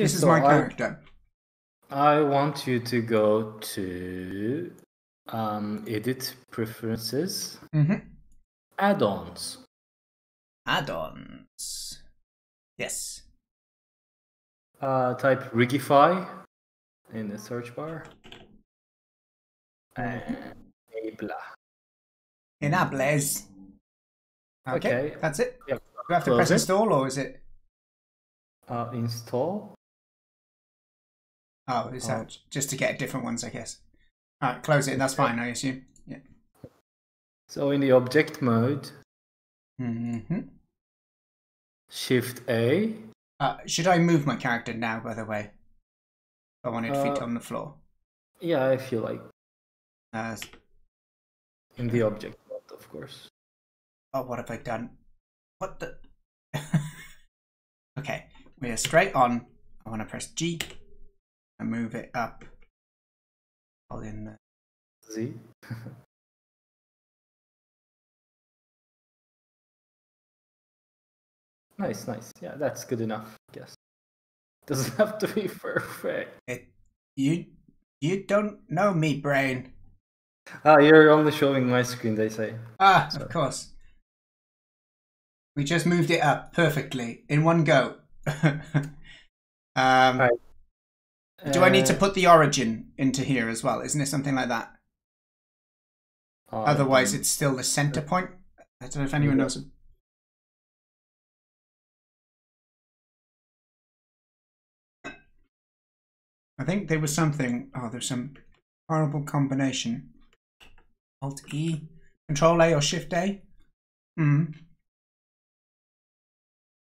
Okay, This is my character. I want you to go to um, edit preferences, hmm add-ons. Add-ons. Yes. Uh, type Rigify in the search bar. And Abla. Enables. Okay, Okay. that's it. Yeah. Do I have to Close press it. install or is it? Uh, install. Oh, is that just to get different ones, I guess? All right, close it. That's fine, I assume. Yeah. So in the object mode, hmm Shift A. Uh, should I move my character now, by the way? If I wanted feet Uh, on the floor. Yeah, I feel like Uh, in the object mode, of course. oh, what have I done? What the? okay, we are straight on. I want to press G and move it up. Hold in the. Z. nice, nice. Yeah, that's good enough, I guess. Doesn't have to be perfect. It, you, you don't know me, brain. Ah, you're only showing my screen, they say. Ah, Sorry. of course. We just moved it up perfectly in one go. um, Right. Do I need to Uh, put the origin into here as well? Isn't it something like that? I Otherwise, it's still the center point. I don't know if anyone knows. I think there was something. Oh, there's some horrible combination. Alt E, Control A or Shift A. Hmm.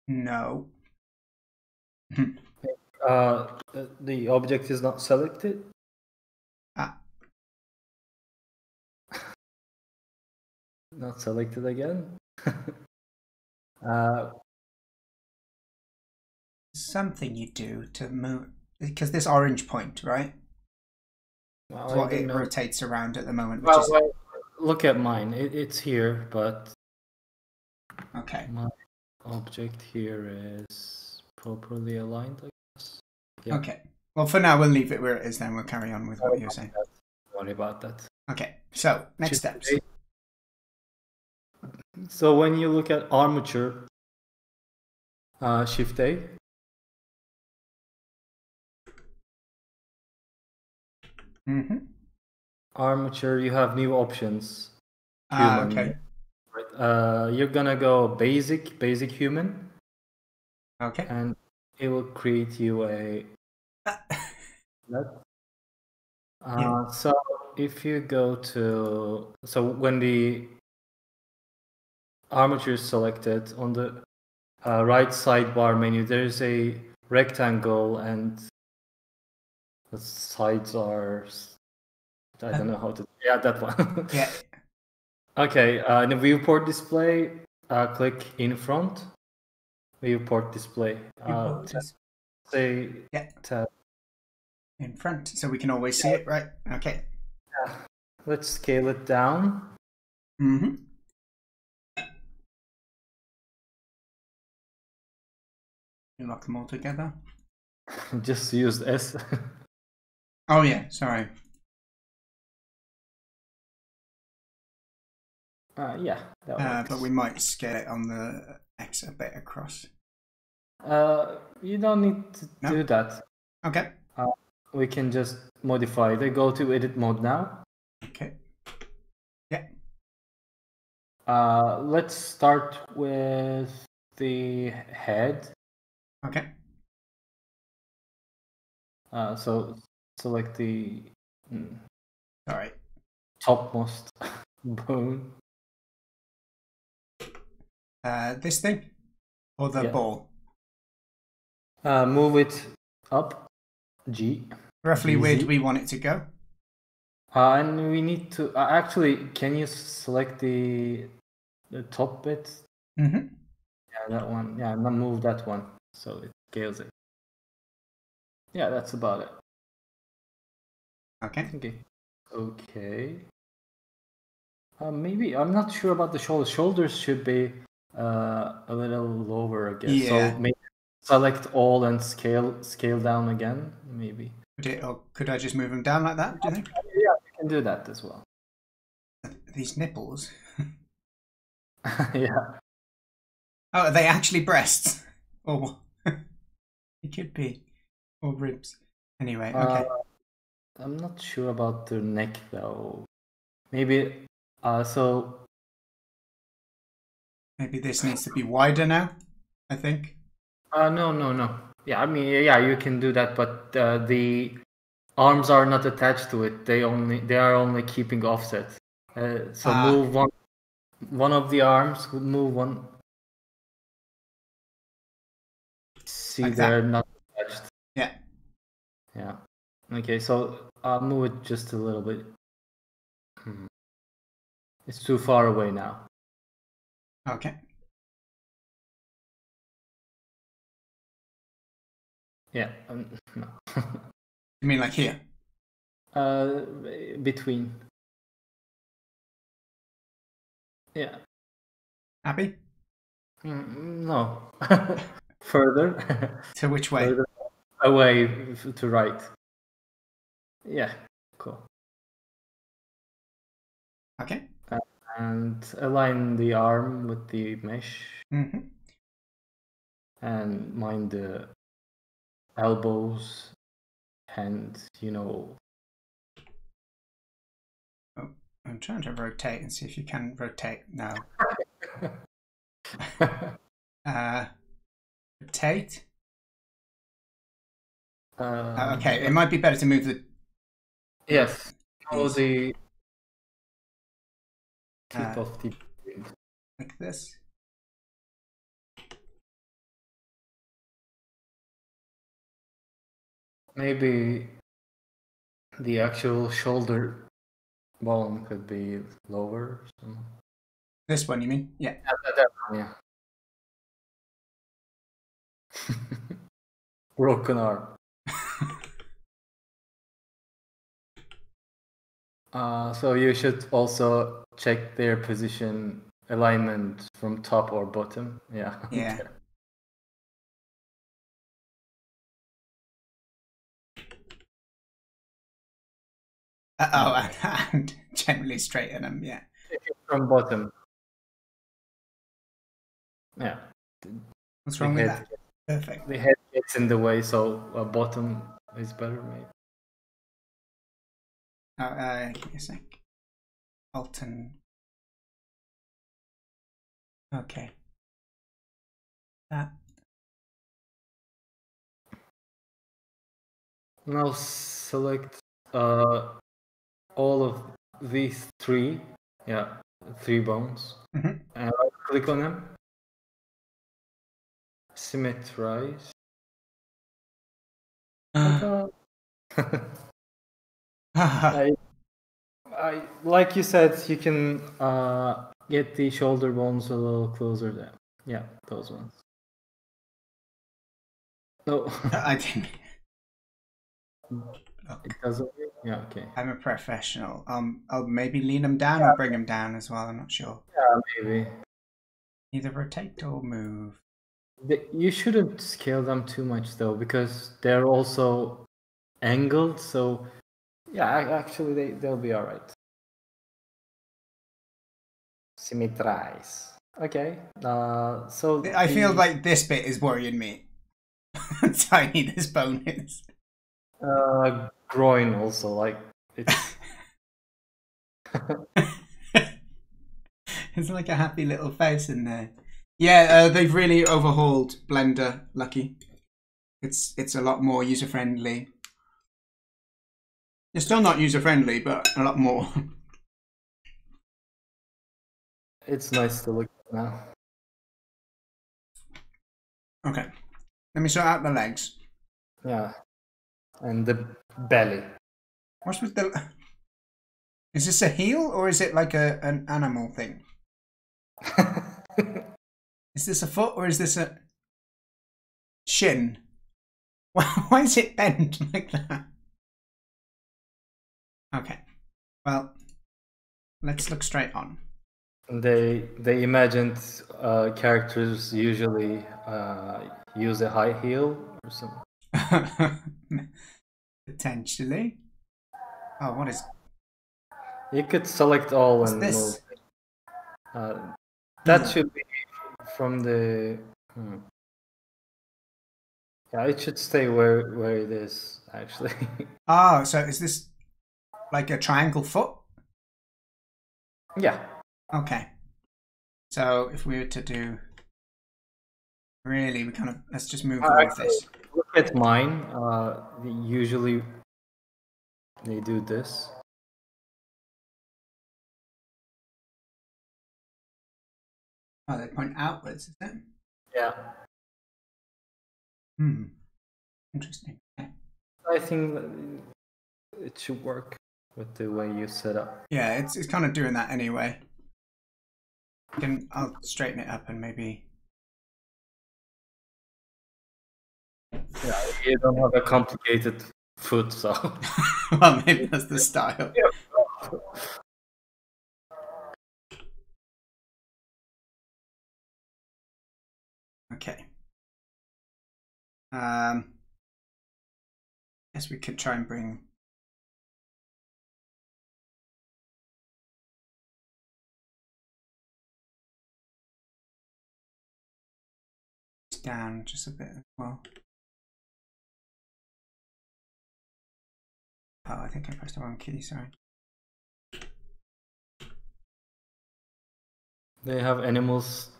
No. Uh, the object is not selected. Ah. not selected again. uh, Something you do to move because this orange point, right? well, what it know. rotates around at the moment. Well, is well, look at mine. It, it's here, but okay. my object here is properly aligned. I. Yeah. Okay. Well, for now, we'll leave it where it is. Then we'll carry on with what you're saying. Don't worry about that. Okay. So next Shift steps. A. So when you look at armature, uh, Shift A. Mm-hmm. Armature, you have new options. Ah, Human. okay. Uh, you're gonna go basic, basic human, Okay. and it will create you a that. Uh, Yeah. So if you go to so when the armature is selected on the uh, right sidebar menu, there is a rectangle and the sides are I don't know how to yeah that one. Yeah. Okay, uh, in the viewport display, uh, click in front. Viewport display. Uh, Viewport say Yeah. tab. In front, so we can always see it, right? Okay. Let's scale it down. Mm-hmm. You lock them all together. Just use S. Oh yeah. Sorry. uh, yeah, that Uh, but we might scale it on the X a bit across. Uh, you don't need to No? do that. Okay. We can just modify. They go to edit mode now. Okay. Uh, let's start with the head. Okay. Uh, so select the mm, Sorry. topmost bone. Uh, this thing or the Yeah. ball. Uh, move it up. G. Roughly where do we want it to go? Uh, and we need to uh, actually. Can you select the the top bit? Mm-hmm. Yeah, that one. Yeah, and then move that one so it scales it. Yeah, that's about it. Okay. Okay. Okay. Uh, maybe I'm not sure about the shoulders. Shoulders should be uh, a little lower, I guess. Yeah. So maybe select all and scale scale down again, maybe. Could it, or could I just move them down like that? Do you think? Yeah, you can do that as well. These nipples. yeah. Oh, are they actually breasts? Or it could be, or ribs. Anyway, okay. Uh, I'm not sure about the neck though. Maybe. Uh, so Maybe this needs to be wider now. I think. Uh, no, no, no. Yeah, I mean, yeah, you can do that, but uh, the arms are not attached to it. They only they are only keeping offset. Uh, so Ah. move one one of the arms. Move one. See, Like they're not attached. Yeah. Yeah. Okay, so I'll move it just a little bit. Hmm. It's too far away now. Okay. Yeah. Um, no. You mean like here? uh, between. Yeah. Happy? Mm, No. Further. So which way? Further away to right. Yeah. Cool. Okay. And align the arm with the mesh hmm and mind the elbows and you know oh, I'm trying to rotate and see if you can rotate. now Uh, rotate. Uh, uh, okay, it might be better to move the. Yes. Follow the tip Uh, of the like this. Maybe the actual shoulder bone could be lower. So. This one, you mean? Yeah. That- that one, yeah. Broken arm. Uh, so you should also check their position alignment from top or bottom. Yeah. Yeah. oh, and, and generally straighten them. Yeah. from bottom. Yeah. What's The wrong with head, that? Perfect. the head gets in the way, so a bottom is better, maybe. Oh, uh, give me a sec. Alton. Okay. That. Now select uh, all of these three, yeah, three bones, Mhm. and right click on them. Symmetrize. Uh, I, I, like you said, you can uh, get the shoulder bones a little closer there. Yeah, those ones. No, I didn't. it doesn't. Yeah, okay. I'm a professional. Um, I'll maybe lean them down or bring them down as well. I'm not sure. Yeah, maybe. Either rotate or move. The- You shouldn't scale them too much though, because they're also angled. So, yeah, actually, they they'll be all right. Symmetrize. Okay. Uh, so I feel like this bit is worrying me. How Tiny this bone is. uh, groin also like it's it's like a happy little face in there. Yeah, uh, they've really overhauled Blender. Lucky, it's it's a lot more user friendly. It's still not user friendly, but a lot more. it's nice to look at now. okay, let me sort out the legs. Yeah, and the belly. What's with the? Is this a heel or is it like a an animal thing? Is this a foot or is this a shin? Why, why is it bent like that? Okay. Well, let's look straight on. They they imagined uh, characters usually uh, use a high heel or something. Potentially. Oh, what is You could select all What's and this? move. Uh, that Hmm. should be from the. Hmm. Yeah, it should stay where where it is actually. Oh, so is this like a triangle foot? yeah. Okay. So if we were to do really we kind of let's just move Uh, all of this. At mine. Uh, usually they do this. Oh, they point outwards, is it? Yeah. Hmm. Interesting. I think it should work with the way you set up. Yeah, it's it's kind of doing that anyway. Can I'll straighten it up and maybe Yeah, you don't have a complicated foot, so. well maybe that's the style. Okay. Um guess we could try and bring down just a bit as well. Oh, I think I pressed the wrong key, sorry. They have animals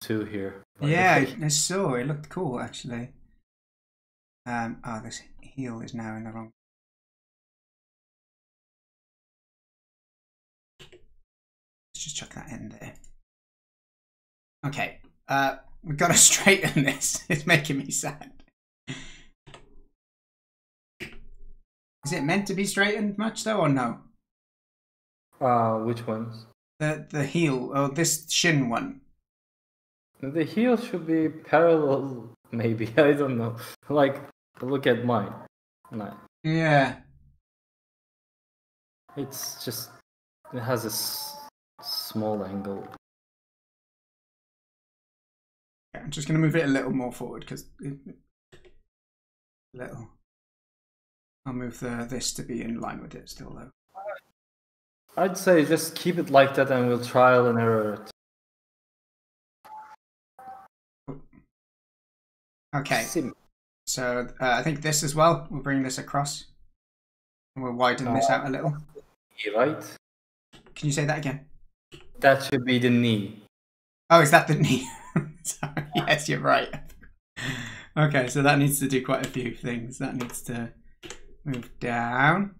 too here. Yeah, I saw. It looked cool, actually. Um, oh, this heel is now in the wrong. Let's just chuck that in there. Okay. Uh, we've got to straighten this. It's making me sad. Is it meant to be straightened much though, or no? Uh, which ones? The the heel, or this shin one. The heel should be parallel, maybe. I don't know. Like, look at mine. No, Yeah. it's just it has a s- small angle. I'm just going to move it a little more forward because little. I'll move the this to be in line with it still though. I'd say just keep it like that, and we'll trial and error it. Okay, Sim- so uh, I think this as well. We'll bring this across. And we'll widen this out a little. You right? Can you say that again? That should be the knee. Oh, is that the knee? Sorry. Yes, you're right. Okay, so that needs to do quite a few things. That needs to move down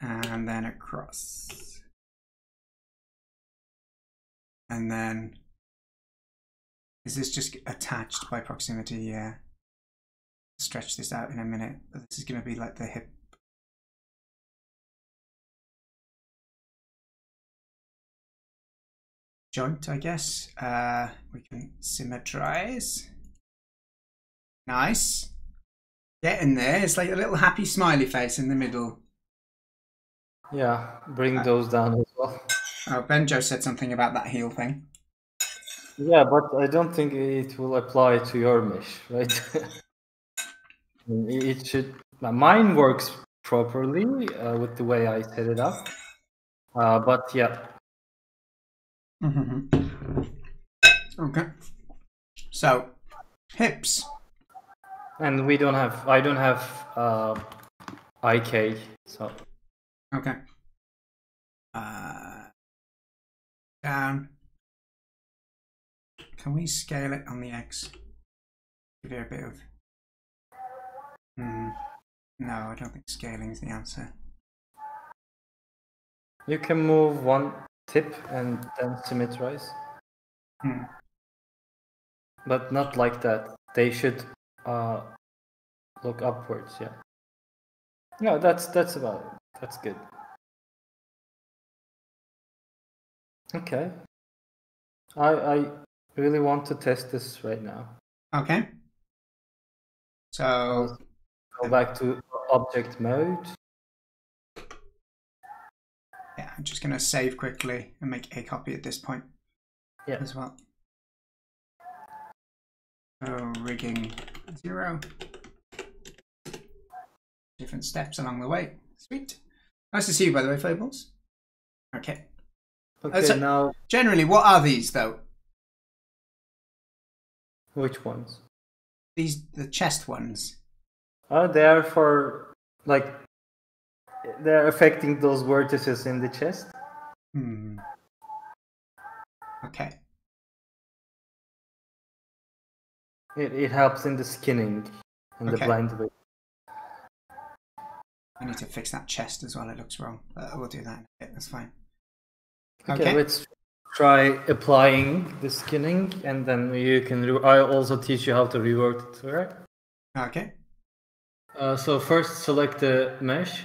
and then across. And then is this just attached by proximity? Yeah. Stretch this out in a minute. But this is going to be like the hip. Joint, I guess. Uh, we can symmetrize. Nice. Get in there. It's like a little happy smiley face in the middle. Yeah, bring Uh, those down as well. Oh, Benjo said something about that heel thing. Yeah, but I don't think it will apply to your mesh, right? It should. Mine works properly uh, with the way I set it up. Uh, but yeah, Okay. So, hips. And we don't have. I don't have uh, IK, so Okay. Uh, down. Can we scale it on the X? Give it a bit of. Hmm. No, I don't think scaling is the answer. you can move one tip and then symmetrize, Hmm. but not like that. They should uh, look upwards. Yeah. No, that's that's about it. That's good. Okay. I I really want to test this right now. Okay. So, Go back to object mode. yeah, I'm just going to save quickly and make a copy at this point Yeah. as well. Oh, rigging zero. Different steps along the way. Sweet. Nice to see you, by the way, Fables. Okay. Okay, so- now Generally, what are these though? which ones? These the chest ones. Uh, they are for like they're affecting those vertices in the chest. Hmm. Okay. It, it helps in the skinning and the Okay. blind weight. I need to fix that chest as well. It looks wrong. But we'll do that in a bit. That's fine. Okay, Okay. let's try applying the skinning, and then you can. Re- I also teach you how to revert it. Right? Okay. Uh, so first select the mesh,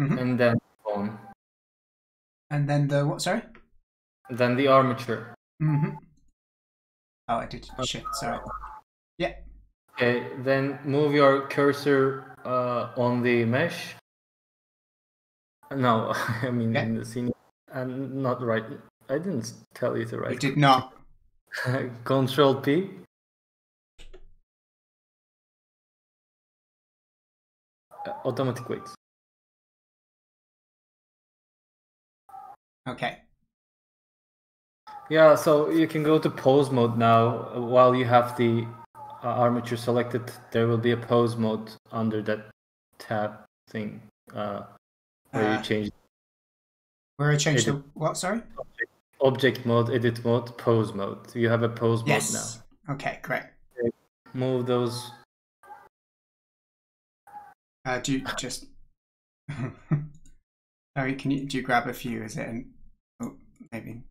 Mhm. and then bone, And then the what? Sorry. then the armature. Mm-hmm. Oh, I did shit. Sorry. Yeah. Okay, then move your cursor uh, on the mesh. No, I mean Yeah. in the scene. And not right. I didn't tell you to I write. did not. Control P. Uh, automatic weights. Okay. Yeah, so you can go to pose mode now. While you have the uh, armature selected, there will be a pose mode under that tab thing uh, where Uh, you change Where I changed Edit. the what? Sorry. object mode, edit mode, pose mode. You have a pose Yes. mode now. Okay. Great. Move those. Uh, do you just? Sorry. Can you do you grab a few? Is it? An... Oh, maybe.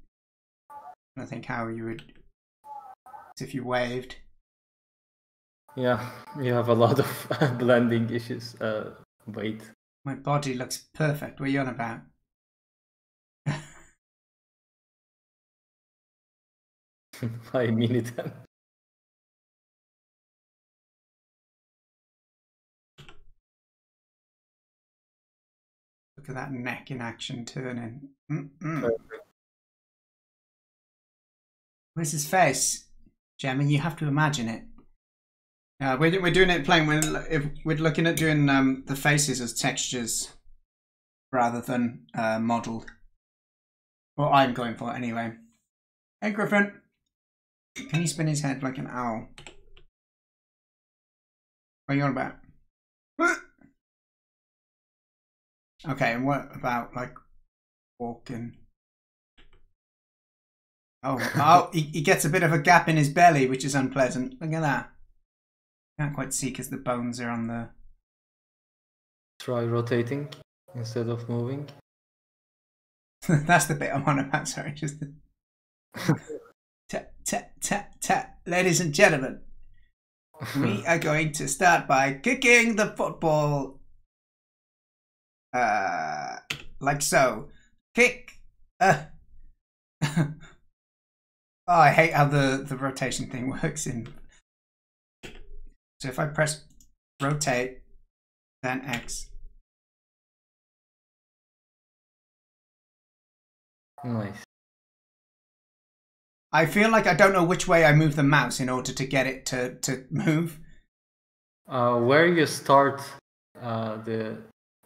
I think how you would. If you waved. Yeah, you have a lot of blending issues. Uh, wait. My body looks perfect. What are you on about? I mean it. Look at that neck in action turning. Mm-mm. Perfect. Where's his face? Gemma, you have to imagine it. Uh, we're, we're doing it plain. We're, if we're looking at doing um, the faces as textures rather than uh, modelled. Well, I'm going for it anyway. Hey, Griffin. Can he spin his head like an owl? What are you on about? Okay, and what about like walking? Oh, oh, he, he gets a bit of a gap in his belly, which is unpleasant. Look at that. Can't quite see because the bones are on the. Try rotating instead of moving. That's the bit I'm on about. Sorry, just. tap tap tap tap, ladies and gentlemen. we are going to start by kicking the football uh like so kick uh oh i hate how the the rotation thing works in so if i press rotate then x nice. i feel like i don't know which way i move the mouse in order to get it to to move Uh, where you start uh, the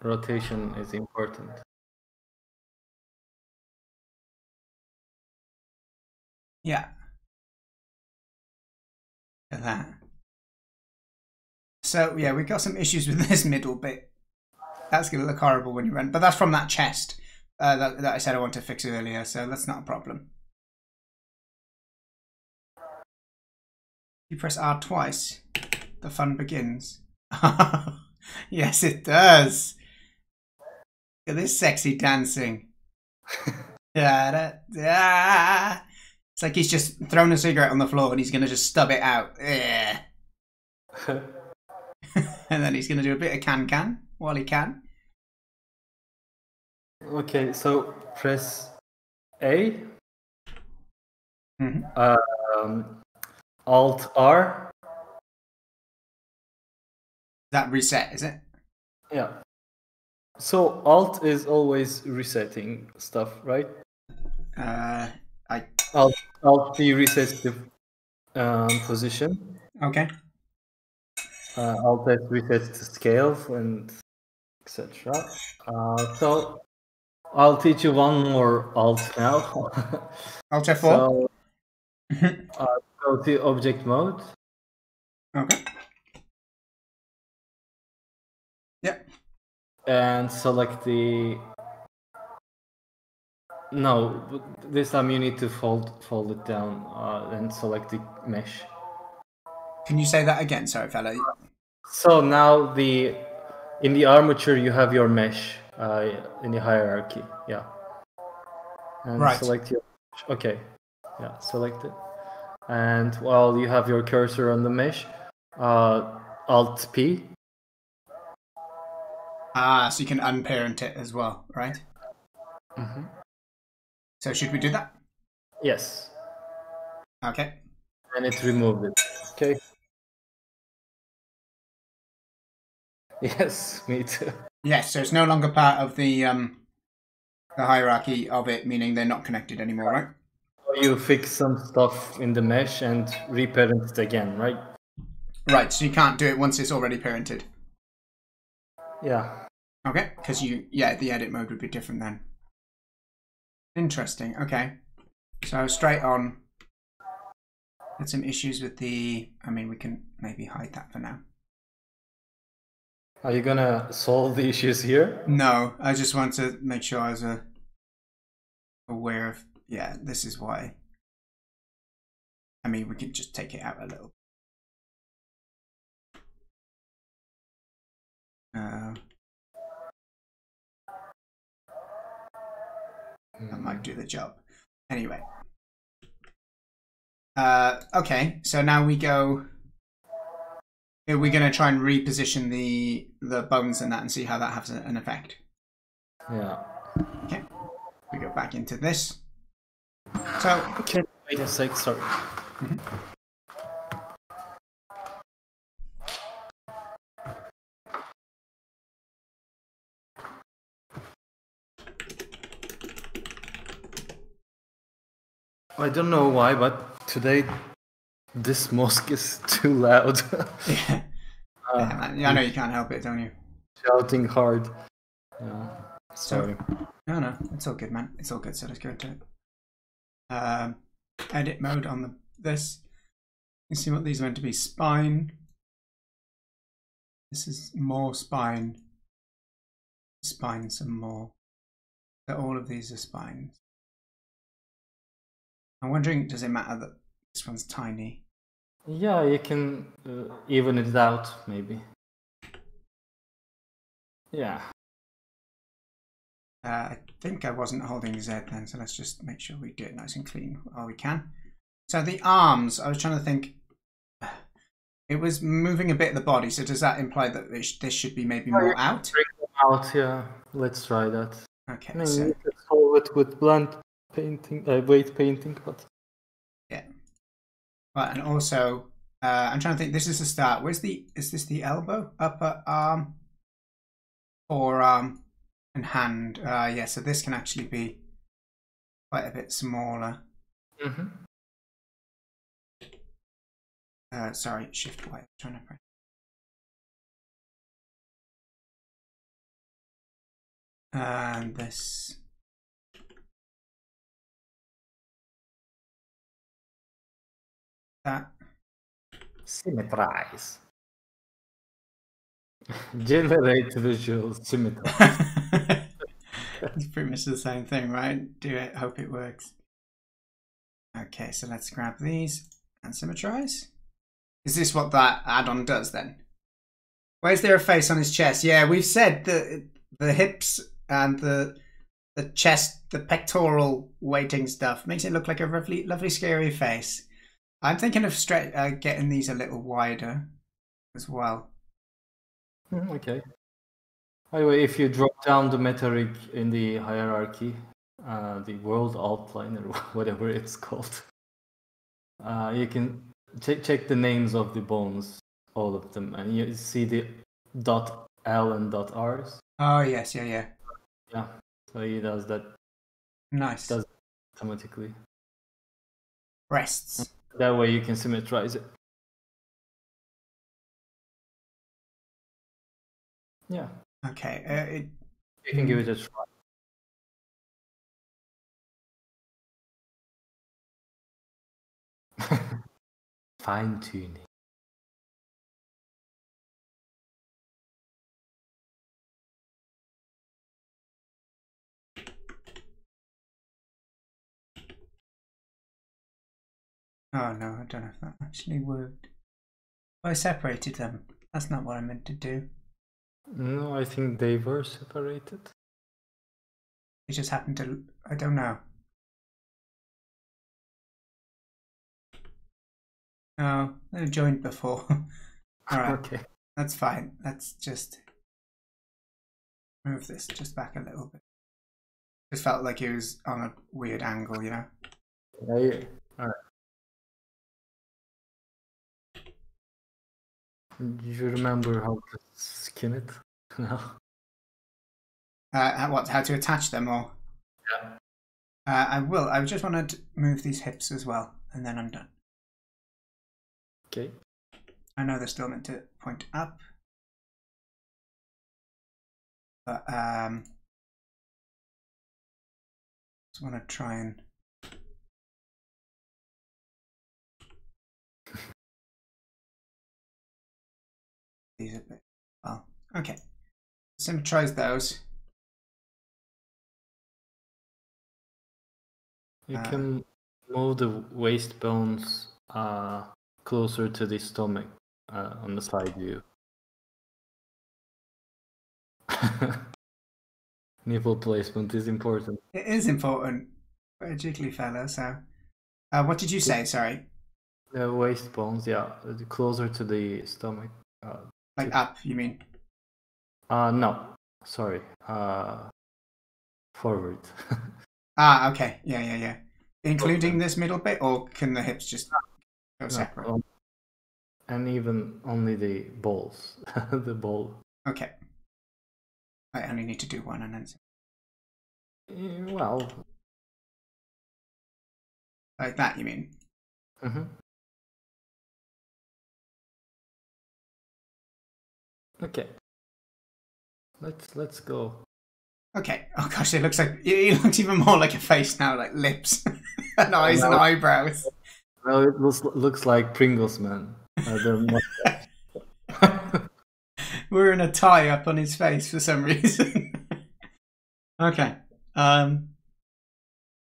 rotation is important. Yeah. Look at that. So yeah, we got some issues with this middle bit. That's gonna look horrible when you run, but that's from that chest uh, that, that I said I want to fix earlier, so that's not a problem. You press R twice, the fun begins. yes, it does. Look at this sexy dancing. Da, da, da. It's like he's just thrown a cigarette on the floor and he's going to just stub it out. And then he's going to do a bit of can can while he can. okay, so press A, Mhm. um, Alt R. That reset, is it? Yeah. So Alt is always resetting stuff, right? Uh, I Alt Alt D resets the um, position. okay. Uh, Alt S resets the scale and etc. Uh, so I'll teach you one more Alt now. Alt F4. so uh, go to object mode. okay. Yeah. and select the no but this time you need to fold fold it down uh, and select the mesh Can you say that again? Sorry, fella. so now the in the armature you have your mesh uh, in the hierarchy yeah and Right. select your okay yeah select it and while you have your cursor on the mesh uh, alt p Ah, so you can unparent it as well, right? Mhm. So should we do that? yes Okay. and it removed it. Okay. Yes, me too. Yes, so it's no longer part of the um the hierarchy of it, meaning they're not connected anymore, right? You fix some stuff in the mesh and reparent it again, right? Right, so you can't do it once it's already parented. Yeah. Okay, because you yeah, the edit mode would be different then. Interesting. Okay, so straight on. Had some issues with the. I mean, we can maybe hide that for now. Are you gonna solve the issues here? No, I just want to make sure I was uh, aware of. Yeah, this is why. I mean, we could just take it out a little. Uh, that might do the job. Anyway. Uh, okay, so now we go. We're we going to try and reposition the the bones and that and see how that has a- an effect? Yeah. Okay, we go back into this. So Okay. Wait a sec. Sorry. I don't know why, but today this mosque is too loud. yeah, Uh, yeah, man, I know you can't help it, don't you? shouting hard. Yeah. Sorry. No, no, it's all good, man. It's all good. So let's go into it. Um, edit mode on the this. You see what these are meant to be? Spine. This is more spine. Spine, some more. So all of these are spines. I'm wondering, does it matter that this one's tiny? Yeah, you can uh, even it out, maybe. Yeah. Uh, I think I wasn't holding Z then, so let's just make sure we do it nice and clean while we can. So the arms, I was trying to think. It was moving a bit of the body, so does that imply that this, should be maybe more out? Out, yeah. Let's try that. Okay, I mean, so you can solve it with blunt painting, uh, weight painting, but yeah. right, and also uh, I'm trying to think. This is the start. Where's the? Is this the elbow, upper arm, forearm, and hand? Uh, yeah. So this can actually be quite a bit smaller. Mm -hmm. Uh, sorry, shift Y. Trying to press. And this. That. symmetrize. Generate visual symmetry. it's pretty much the same thing, right? Do it, hope it works. Okay, so let's grab these and symmetrize. Is this what that add-on does then? Why is there a face on his chest? Yeah, we've said the the hips and the the chest, the pectoral weighting stuff makes it look like a lovely, lovely, scary face. I'm thinking of stre- uh, getting these a little wider as well. Mm, okay. By the way, if you drop down the meta rig in the hierarchy, uh, the world outline or whatever it's called, uh, you can check check the names of the bones, all of them, and you see the dot L and dot R's. Oh yes, yeah, yeah. Yeah, so he does that Nice. Does- automatically. Breasts. That way you can symmetrize it. Yeah, Okay. Uh, it, you can give it a try. Fine tuning. Oh no, I don't know if that actually worked. I separated them. That's not what I meant to do. No, I think they were separated. It just happened to. I don't know. No, they joined before. All right, Okay. that's fine. Let's just move this just back a little bit. Just felt like it was on a weird angle, you know. Yeah, yeah. Alright. Do you remember how to skin it? No. Uh, how- what? How to attach them, or Yeah. uh, I will. I just want to move these hips as well, and then I'm done. Okay. I know they're still meant to point up, but um, just want to try and. These a bit. Well, okay. Symmetrize those. You Uh, can move the waist bones uh, closer to the stomach uh, on the side view. Nipple placement is important. It is important for a jiggly fella. So, uh, what did you say? Sorry, The waist bones, yeah, closer to the stomach. Uh, like up? You mean? uh no, sorry. Uh, forward. Ah, okay. Yeah, yeah, yeah. Including this middle bit, or can the hips just go No, separate? um, and even only the balls, the ball. Okay. I only need to do one and then Eh, Well, like that. You mean? mhm. Okay. Let's let's go. Okay. Oh gosh, it looks like it looks even more like a face now, like lips, and eyes and eyebrows. Well, it looks looks like Pringles man. Uh, the mustache. Wearing a tie up on his face for some reason. okay. Um.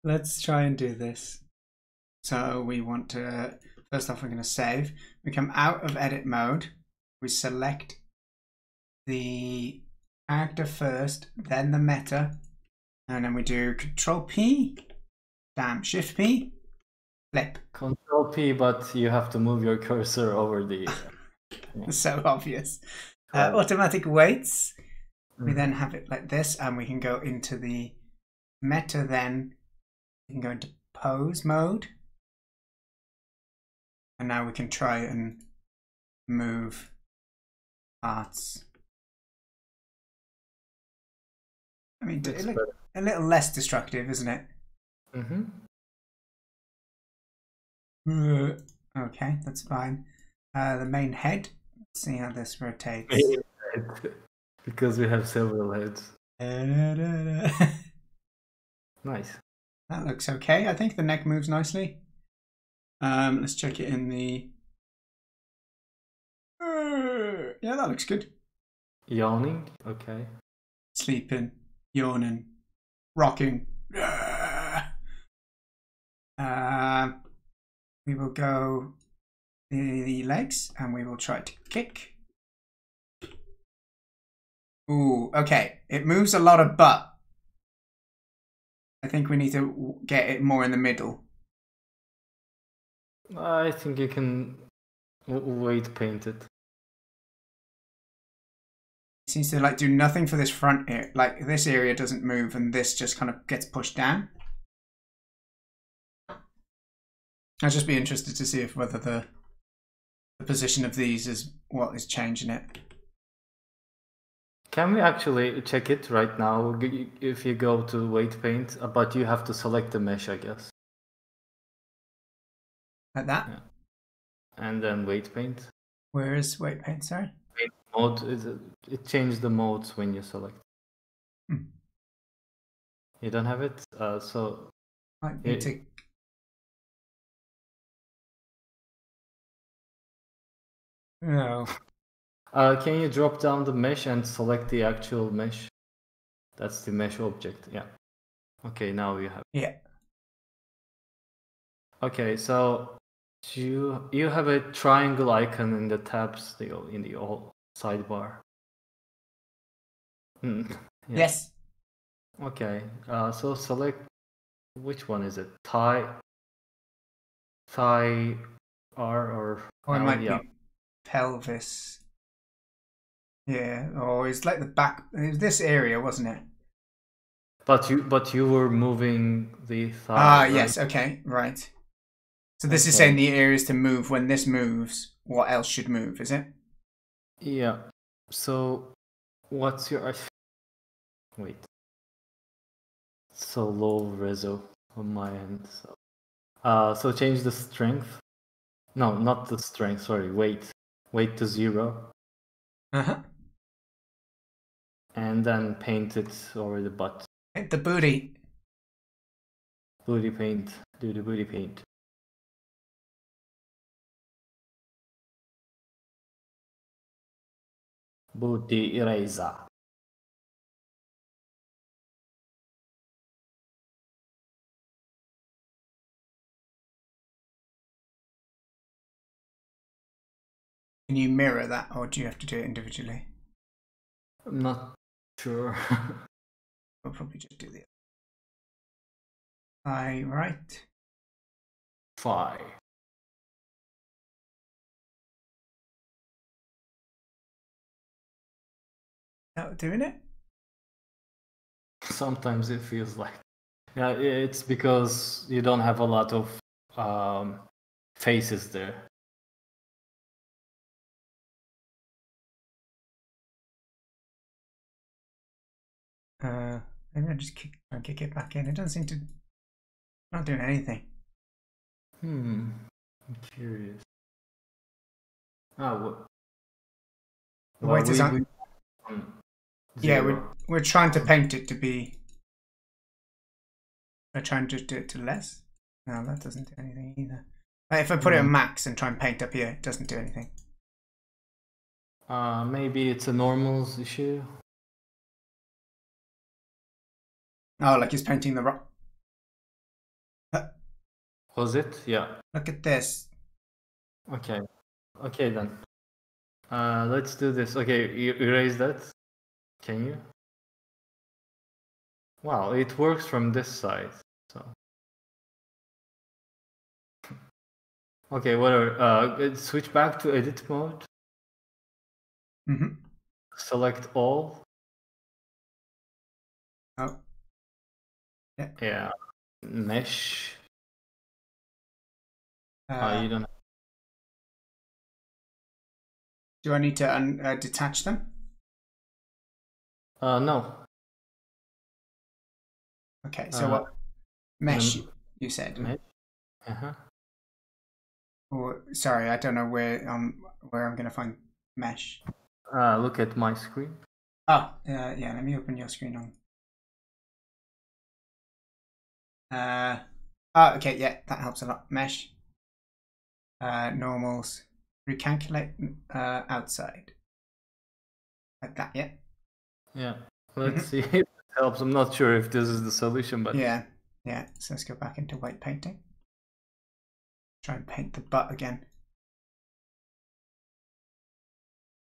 Let's try and do this. So we want to first off, we're going to save. We come out of edit mode. We select the character first, then the meta, and then we do Control P, damn Shift P, flip. Control P, but you have to move your cursor over the. So obvious. Uh, automatic weights. We Mhm. then have it like this, and we can go into the meta. Then we can go into pose mode, and now we can try and move parts. I mean, Looks it look, a little less destructive, isn't it? Mhm. Uh, Okay, that's fine. Uh, the main head. Let's see how this rotates. because we have several heads. Nice. That looks okay. I think the neck moves nicely. Um, let's check it in the. Uh, yeah, that looks good. Yawning. Okay. Sleeping, yawning, rocking. Um, we will go the, legs and we will try to kick. Ooh, okay. It moves a lot of butt. I think we need to get it more in the middle. I think you can weight paint it. Seems to like do nothing for this front here. Like this area doesn't move and this just kind of gets pushed down. I'd just be interested to see if whether the the position of these is what is changing it. Can we actually check it right now? If you go to weight paint, uh, but you have to select the mesh, I guess, Like that. Yeah. and then weight paint. Where is weight paint? Sorry. Mode is it, it changed the modes when you select. Hmm. You don't have it, uh, so It- to. No. uh, can you drop down the mesh and select the actual mesh? That's the mesh object. Yeah. Okay, now you have. Yeah. Okay, so you you have a triangle icon in the tabs the in the all sidebar. Hmm, Yeah. Yes. Okay. Uh, so select which one is it? Thigh, thigh R or Or it might yeah. be pelvis. Yeah. Or it's like the back. It was this area, wasn't it? But you but you were moving the thigh. Ah, right? yes. Okay. Right. So this is saying the areas to move when this moves. What else should move? Is it? Yeah. So what's your wait? So low reso on my end. So uh so change the strength. No, not the strength, sorry, weight. Weight to zero. Uh huh. And then paint it over the butt. Hit the booty. Booty paint. Do the booty paint. Booty eraser. Can you mirror that, or do you have to do it individually? I'm not sure. We'll probably just do the. I right. Five. That doing it? Sometimes it feels like. Yeah, it's because you don't have a lot of um, faces there. Uh, maybe I just kick, I'll kick it back in. It doesn't seem to. Not doing anything. Hmm. I'm curious. Ah, what? The weight is on- on Yeah, we're we're trying to paint it to be. We're trying to do it to less. No, that doesn't do anything either. Uh, if I put it on Hmm. max and try and paint up here, it doesn't do anything. Uh, maybe it's a normals issue. Oh, like he's painting the rock. Was it? Yeah. Look at this. Okay. Okay then. Uh, let's do this. Okay, you erase that. Can you? Wow, it works from this side. So. Okay, whatever. Uh, switch back to edit mode. hmm Select all. Oh, Yeah. Mesh. uh, Uh, you don't. do I need to un- uh, detach them? Uh, no. Okay, so Uh, what mesh um, you- said? Mesh. Uh huh. Or sorry, I don't know where um where I'm gonna find mesh. Uh, look at my screen. Oh, uh, yeah. Let me open your screen on. Uh, oh, okay. Yeah, that helps a lot. Mesh. Uh, normals. Recalculate uh, outside. Like that. Yeah. Yeah. Let's mm-hmm. see if it helps. I'm not sure if this is the solution, but Yeah. Yeah. So let's go back into weight painting. Try and paint the butt again.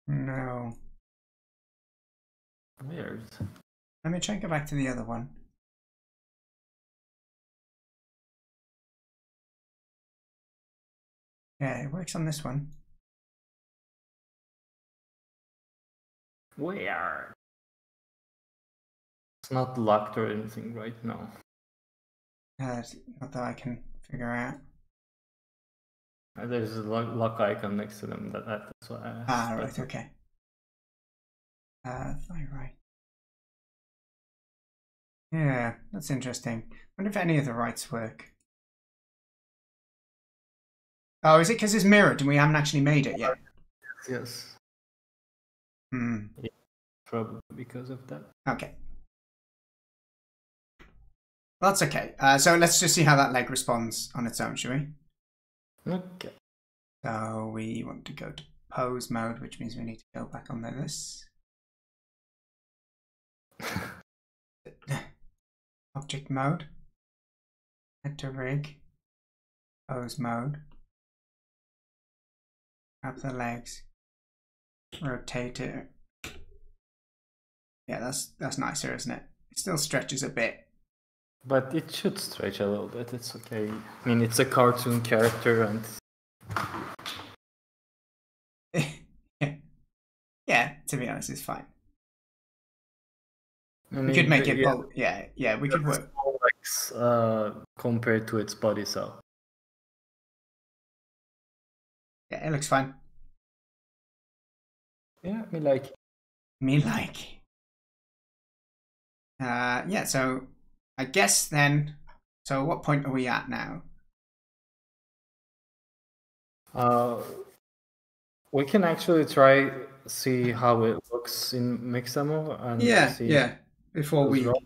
No. weird. Let me try and go back to the other one. Yeah, it works on this one. Weird. It's not locked or anything right now. Uh, not that I can figure out. Uh, There's a lock, lock icon next to them. That, that's why. I Ah, right, okay. Uh, thyroid. Yeah, that's interesting. wonder if any of the rights work. Oh, is it because it's mirrored and we haven't actually made it yet? Yes, Hmm. probably because of that. Okay. That's okay. Uh, so let's just see how that leg responds on its own, shall we? Okay. So we want to go to pose mode, which means we need to go back on this. Object mode. Head to rig. Pose mode. Grab the legs. Rotate it. Yeah, that's that's nicer, isn't it? It still stretches a bit. But it should stretch a little bit. It's okay. I mean, it's a cartoon character, and yeah. to be honest, it's fine. I We could make it yeah, both. Yeah, yeah, we could work. legs, uh, compared to its body, so Yeah, it looks fine. yeah, me like Me like. Uh, yeah, so I guess then. So what point are we at now? Uh, we can actually try see how it looks in Mixamo and Yeah, see yeah. Before we. wrong.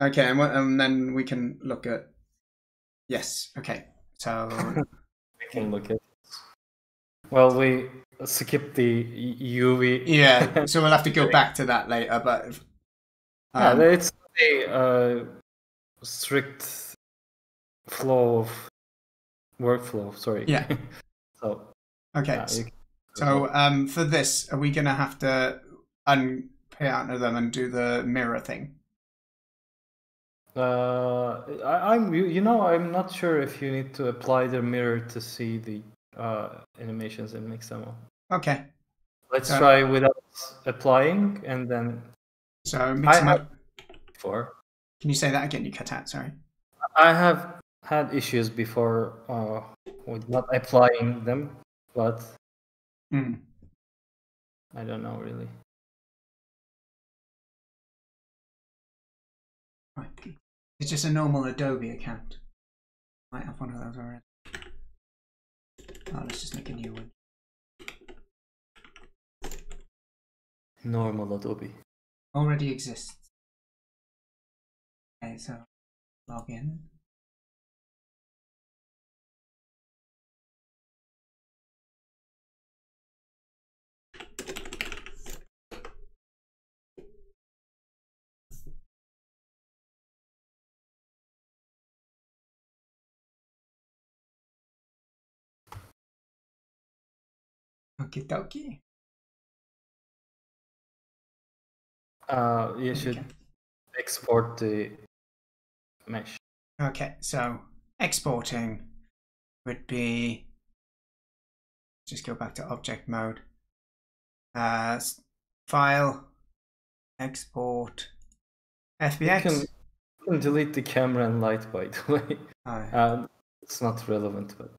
Okay, and, what, and then we can look at. Yes. Okay. So we can look at. Well, we skipped the UV. yeah, so we'll have to go back to that later. But if- Yeah, um, it's a uh, strict flow of workflow. Sorry. Yeah. so. okay. yeah, can- So um, for this, are we gonna have to unpay out of them and do the mirror thing? Uh, I, I'm you, you know I'm not sure if you need to apply the mirror to see the uh, animations in Mixamo. Okay. Let's Uh, try without applying and then So mix I up. for. Can you say that again? You cut out. Sorry. I have had issues before uh, with not applying them, but Hmm. I don't know really. Right. It's just a normal Adobe account. Might have one of those already. Oh, let's just make a new one. Normal Adobe. Already exists. Okay, so log in. Okie dokie. Uh, you should Okay. export the mesh. Okay, so exporting would be just go back to object mode. Uh, file, export, You FBX. can, you can delete the camera and light by the way. Oh, Uh, it's not relevant, but.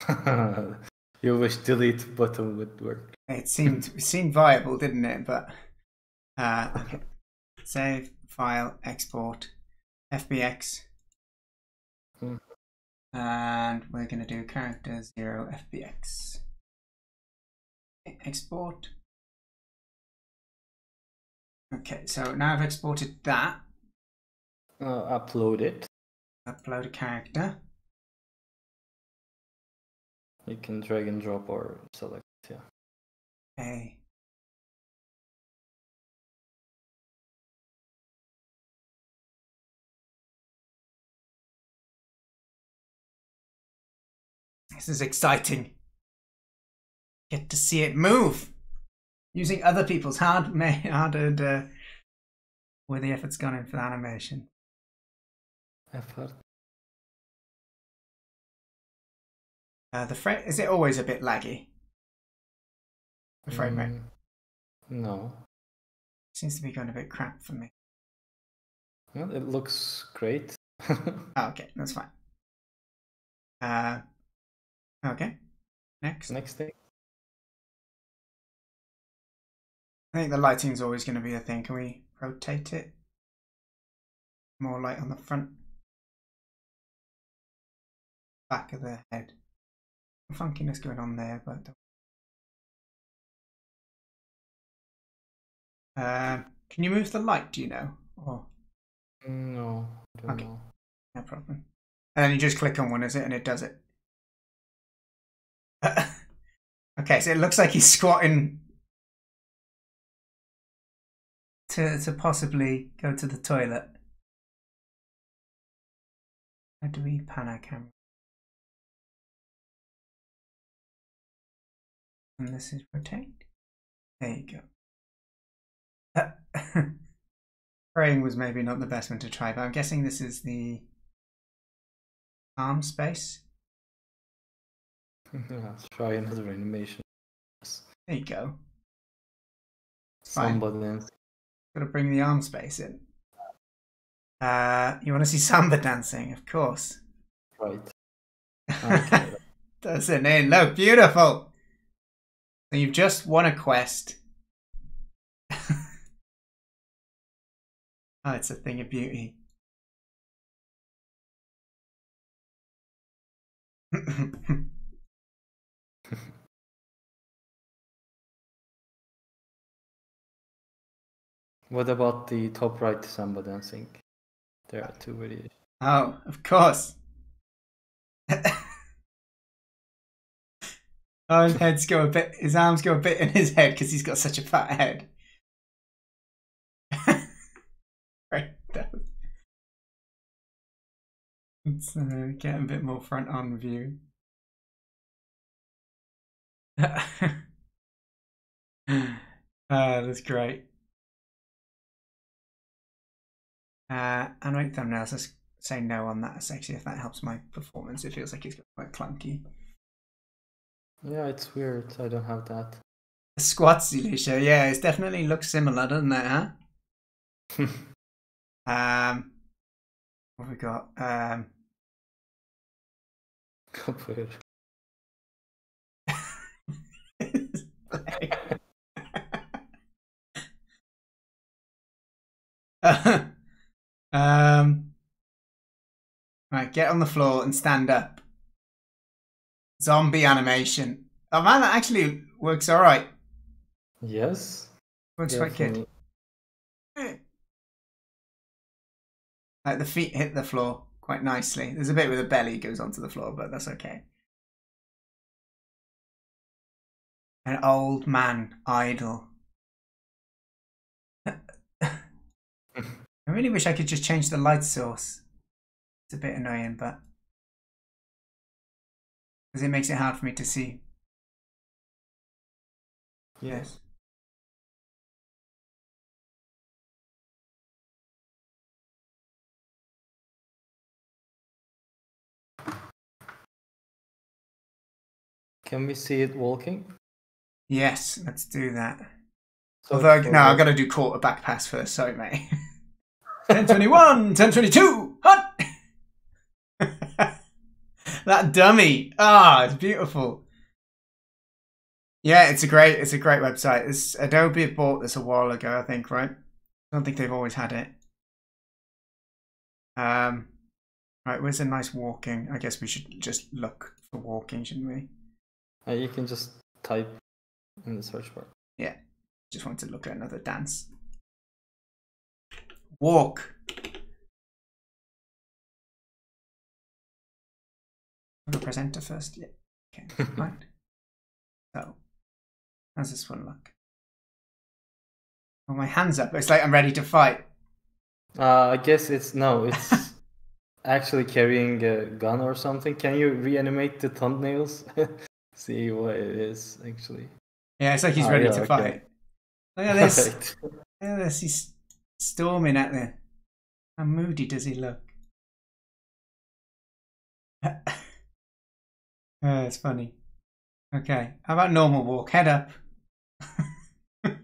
you wish delete button would work. it seemed it seemed viable, didn't it? But uh, okay, save file, export, FBX, Hmm. and we're gonna do character zero FBX. Export. Okay, so now I've exported that. Uh, upload it. Upload a character. You can drag and drop or select. Yeah. Okay. This is exciting. Get to see it move. Using other people's hard hard-earned uh, where the effort's gone in for the animation. Effort. Uh, the frame is it always a bit laggy? The frame rate Mm, No. seems to be going a bit crap for me. Well, it looks great. Oh, okay, that's fine. Uh, okay. Next. Next thing. I think the lighting's always going to be a thing. Can we rotate it? More light on the front, back of the head. Funkiness going on there, but. Um, can you move the light? Do you know? Or No, I don't Okay. know. no problem. And then you just click on one, is it? And it does it. okay, so it looks like he's squatting to to possibly go to the toilet. How do we pan our camera? And this is rotate. There you go. Praying was maybe not the best one to try, but I'm guessing this is the arm space. Let's try another animation. There you go. Somebody else. Gotta bring the arm space in. Uh, you want to see samba dancing? Of course. Right. Okay. That's it. Look, beautiful. So you've just won a quest. oh, it's a thing of beauty. what about the top right samba dancing? There are two videos. oh, of course. oh, his heads go a bit. His arms go a bit in his head because he's got such a fat head. right. Let's uh, get a bit more front on view. Ah, that's great. Uh, and right thumbnails, let's say no on that actually if that helps my performance. It feels like it's quite clunky. Yeah, it's weird. I don't have that. Squats, Alicia, yeah, it definitely looks similar, doesn't it, huh? Um, what have we got? Um, Capoeira. um, right, get on the floor and stand up. Zombie animation. Oh man, that actually works all right. yes. Works quite good. Like the feet hit the floor quite nicely. There's a bit where the belly goes onto the floor, but that's okay. An old man idol. I really wish I could just change the light source. It's a bit annoying, but because it makes it hard for me to see. Yes. Can we see it walking? Yes, let's do that. So Although, no, I've got to do quarterback pass first. Sorry, mate. 1021, 1022, hut! that dummy. Ah, it's beautiful. Yeah, it's a great, it's a great website. It's Adobe bought this a while ago, I think, right? I don't think they've always had it. Um, right, where's a nice walking? I guess we should just look for walking, shouldn't we? Uh, you can just type in the search bar. Just want to look at another dance. Walk. The presenter first. Yeah. Okay. right. So, how's this one look? Oh, my hands up. It's like I'm ready to fight. Uh, I guess it's no, it's actually carrying a gun or something. Can you reanimate the thumbnails? See what it is actually. Yeah, it's like he's Oh, ready yeah, to okay. fight. Look at this. Right. Look at this. He's storming at there. How moody does he look? oh, it's funny. Okay. How about normal walk? Head up. Can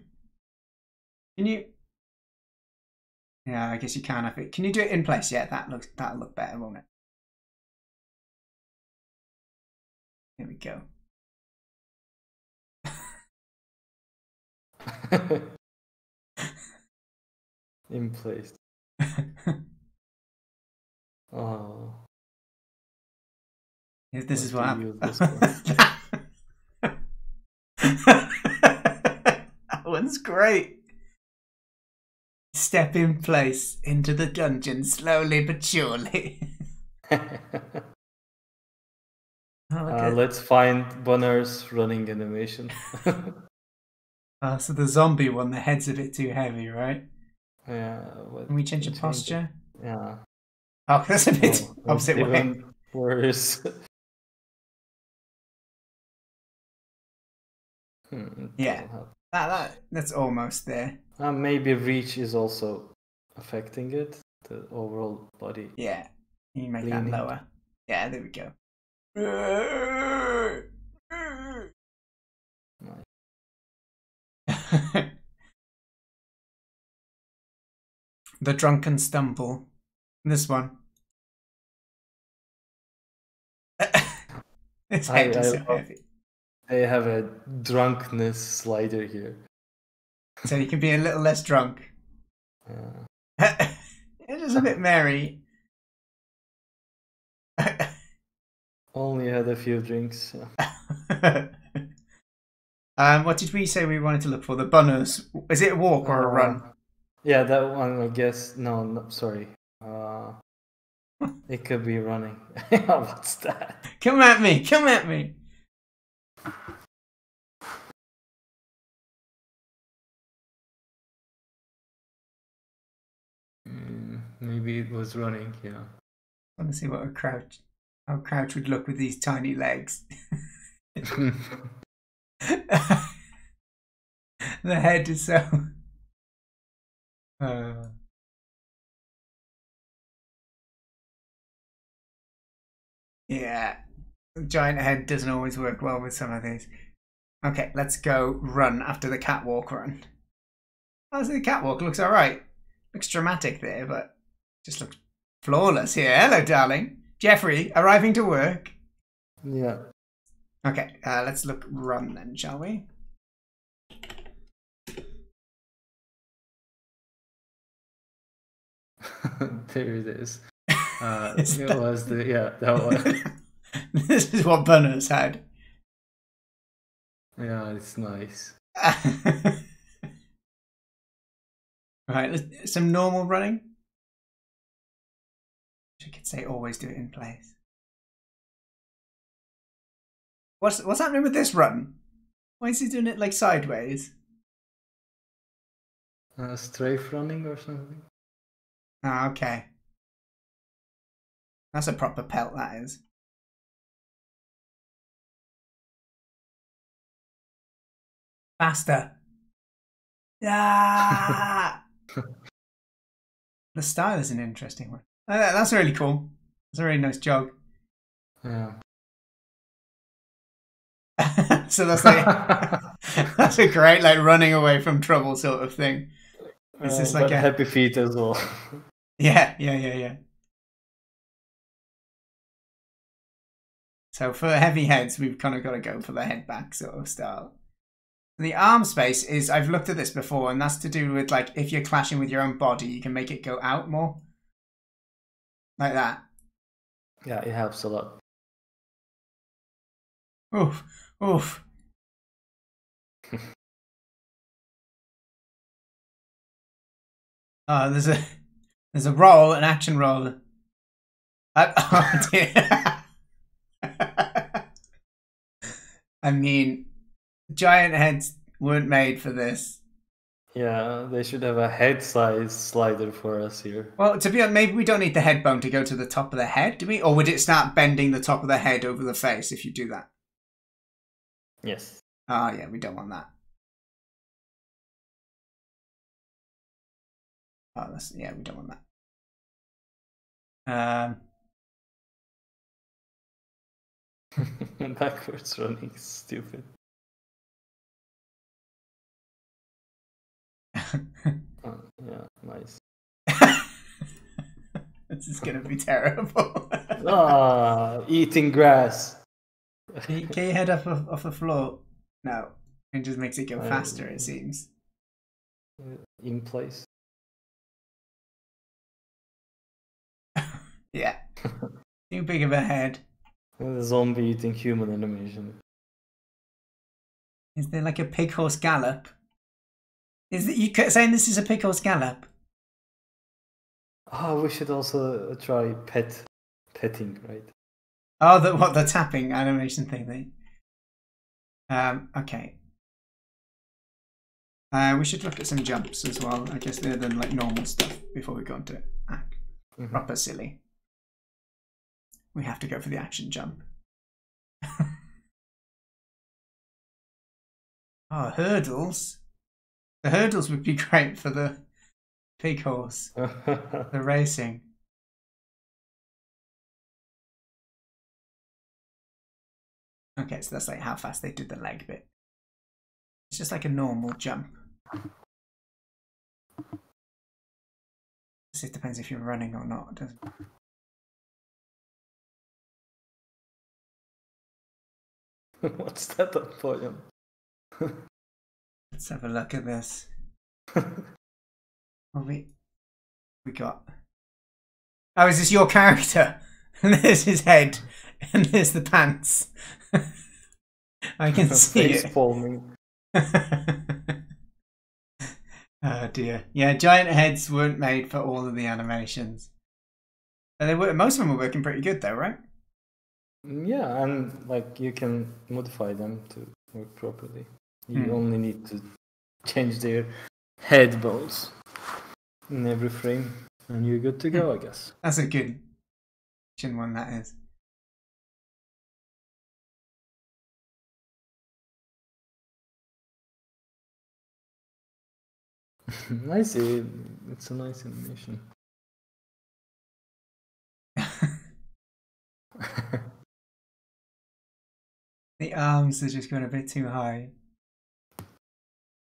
you? Yeah, I guess you can. If it. Can you do it in place? Yeah, that looks. That'll look better, won't it? There we go. in place. Oh, If this is What what do you happens. that one's great. Step in place into the dungeon slowly but surely. Oh, look uh, let's find Bonner's running animation. Oh, so the zombie one, the head's a bit too heavy, right? yeah. what- Can we change the it. posture? Yeah. Oh, that's a bit Oh, opposite way. Worse. Hmm, Yeah. That, that, that's almost there. Uh, maybe reach is also affecting it, the overall body. Yeah. You make Leaning. that lower. Yeah, there we go. The drunken stumble. This one. His I- I so love- heavy. They have a drunkenness slider here. So you can be a little less drunk. Uh, it's just a bit merry. only had a few drinks. yeah. um, what did we say we wanted to look for? The bunners. Is it a walk or a Uh, run? Yeah, that one, I guess. No, no sorry. Uh, it could be running. What's that? Come at me! Come at me! Mm, maybe it was running, yeah. I want to see what a crouch, how crouch would look with these tiny legs. the head is so. Uh, yeah, giant head doesn't always work well with some of these. Okay, let's go run after the catwalk run. Oh, so the catwalk looks alright. Looks dramatic there, but just looks flawless here. Hello, darling. Jeffrey, arriving to work. yeah. Okay, uh, let's look run then, shall we? there it is. Uh, it that- was the yeah that one. this is what Bunners had. yeah, it's nice. right, some normal running. I could say always do it in place. What's what's happening with this run? Why is he doing it like sideways? Uh, strafe running or something. Ah, okay. That's a proper pelt, that is. Faster. Yeah. the style is an interesting one. Uh, that's really cool. It's a really nice jog. Yeah. so that's like that's a great like running away from trouble sort of thing. It's Uh, like a- happy feet as well? Yeah, yeah, yeah, yeah. So for heavy heads, we've kind of got to go for the head back sort of style. The arm space is I've looked at this before, and that's to do with like if you're clashing with your own body, you can make it go out more, like that. yeah, it helps a lot. Oof, oof. Oh, there's a there's a roll, an action roll. I, oh dear. I mean, giant heads weren't made for this. Yeah, they should have a head size slider for us here. Well, to be honest, maybe we don't need the head bone to go to the top of the head, do we? Or would it start bending the top of the head over the face if you do that? Yes. Oh, yeah, we don't want that. Oh, that's yeah, we don't want that. Um, Backwards running is stupid. Oh, yeah, nice. this is gonna be terrible. Ah, eating grass. can, you, can you head off of, off the floor? No, it just makes it go Um, faster. It seems. In place. Yeah. Too big of a head. The zombie eating human animation. Is there like a pig horse gallop? Is that you saying this is a pig horse gallop? Oh, we should also try pet petting, right? Oh, the what the tapping animation thing. They... Um. Okay. Uh, we should look at some jumps as well. I guess they're the like normal stuff before we go into act. Mhm. Proper silly. We have to go for the action jump. oh, hurdles. The hurdles would be great for the pig horse. The racing. Okay, so that's like how fast they did the leg bit. It's just like a normal jump. It depends if you're running or not. Doesn't it? What's that up for him? Let's have a look at this. What we we got? Oh, is this your character? And there's his head, and there's the pants. I can see Face it. palming. oh dear. Yeah, giant heads weren't made for all of the animations. But they were. Most of them were working pretty good, though, right? Yeah, and like you can modify them to work properly. You Hmm. only need to change their head bones in every frame, and you're good to go, I guess. That's a good action one. That is. I see. It's a nice animation. The arms are just going a bit too high.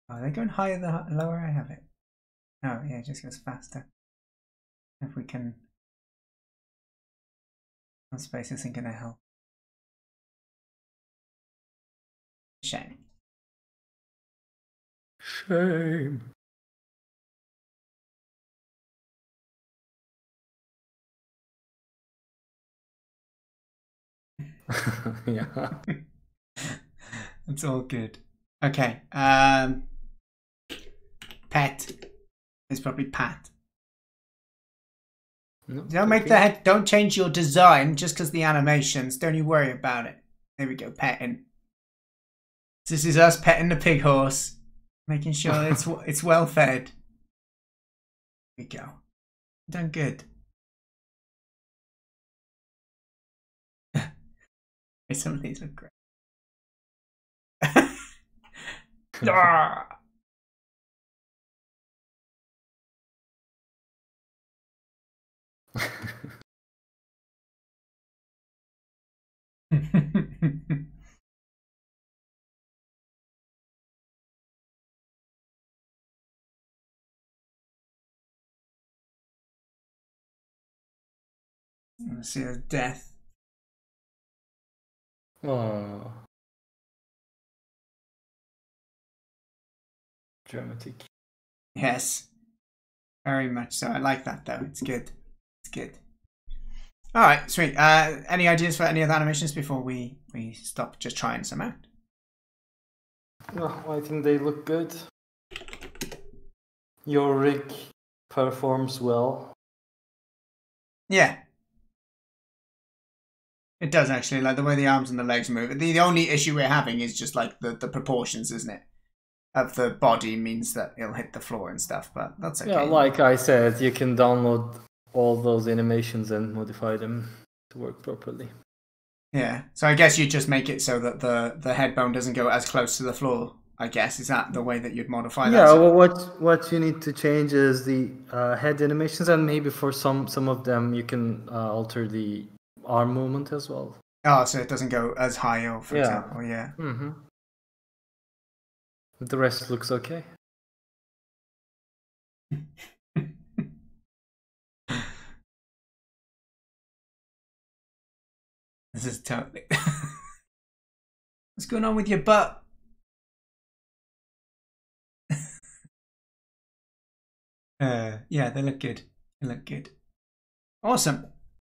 Are they're going higher the lower I have it. Oh, yeah, it just goes faster. If we can. One space isn't going to help. Shame. Shame. yeah. It's all good. Okay. Um, pet. It's probably Pat. No, Don't make the head. Don't change your design just because the animations. Don't you worry about it. There we go. Petting. This is us petting the pig horse, making sure it's it's well fed. There we go. Done good. Some of these look great. Ah! See a death. oh. Dramatic. Yes. Very much so. I like that though. It's good. It's good. All right, sweet. Uh, any ideas for any other animations before we we stop just trying some out? No, I think they look good. Your rig performs well. Yeah. It does actually, like the way the arms and the legs move. The, the only issue we're having is just like the, the proportions, isn't it? Of the body means that it'll hit the floor and stuff, but that's okay. Yeah, like I said, you can download all those animations and modify them to work properly. Yeah. So I guess you just make it so that the the head bone doesn't go as close to the floor. I guess is that the way that you'd modify that? Yeah, well, what what you need to change is the uh, head animations, and maybe for some some of them you can uh, alter the arm movement as well. Oh, so it doesn't go as high, or for Yeah. example, yeah. Mm-hmm. The rest looks okay. This is totally. What's going on with your butt? uh, yeah, they look good. They look good. Awesome.